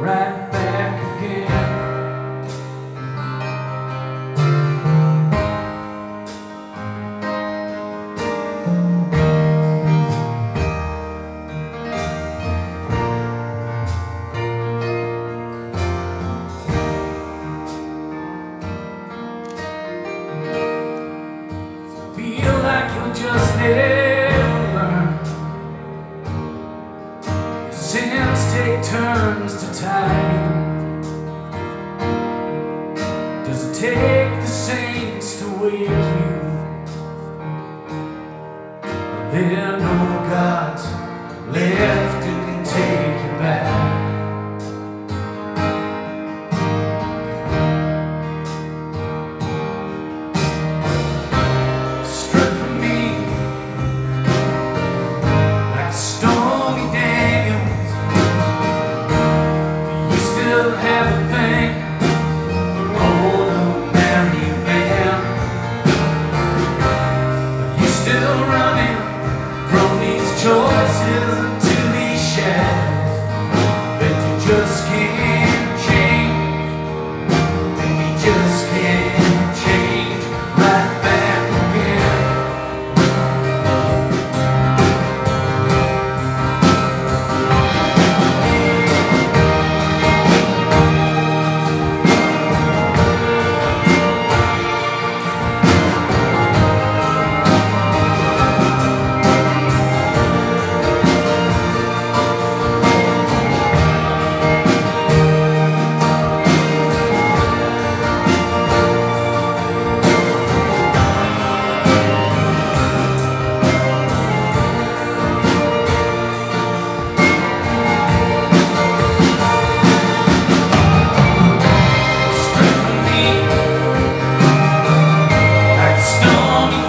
right back again. Feel like you're just. Sins take turns to time. Does it take the saints to wake you? Then